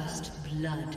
First blood.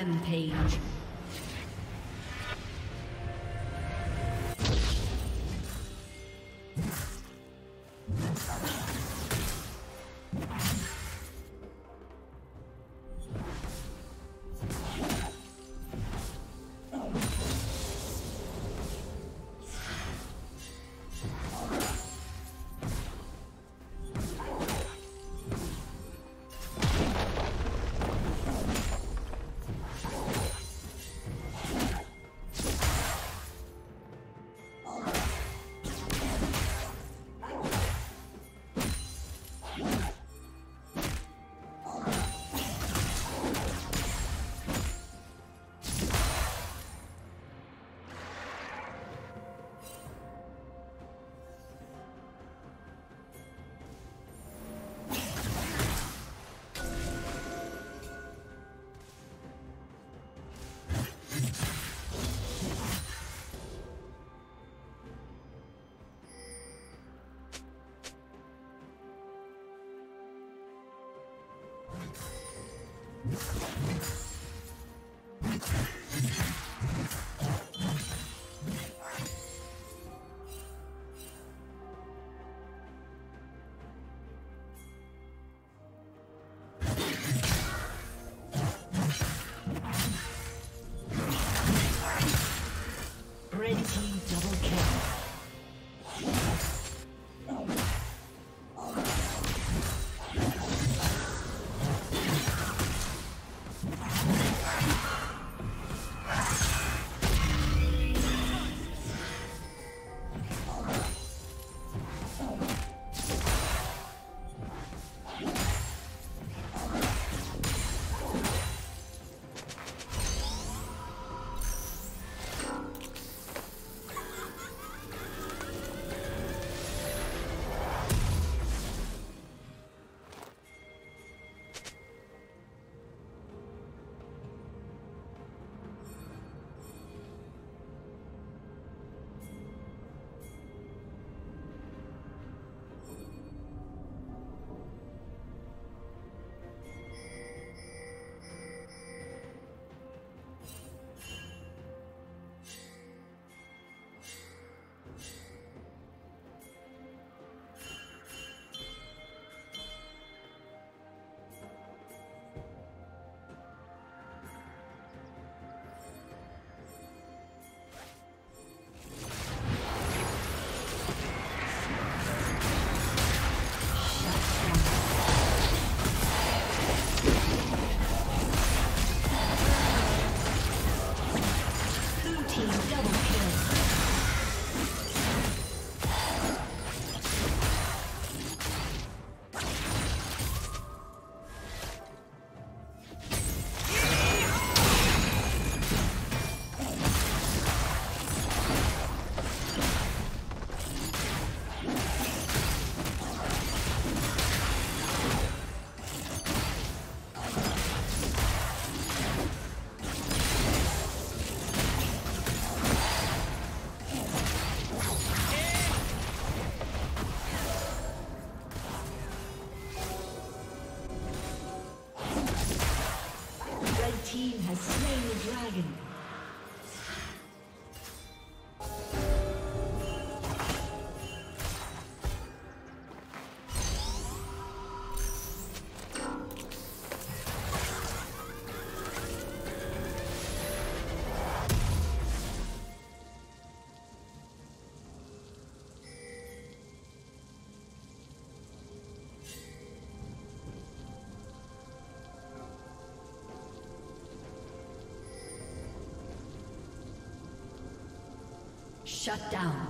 Rampage. Shut down.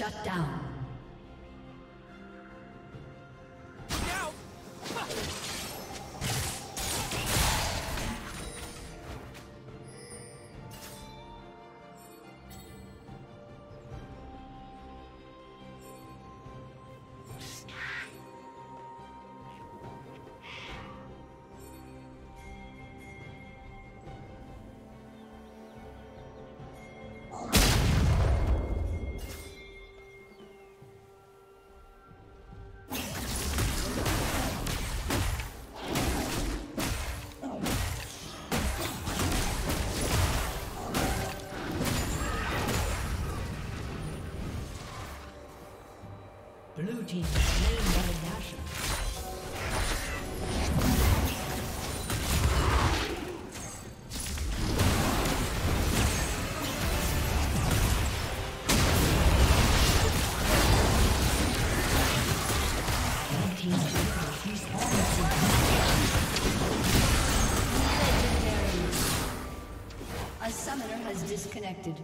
Shut down. Respawned. Legendary. A summoner has disconnected.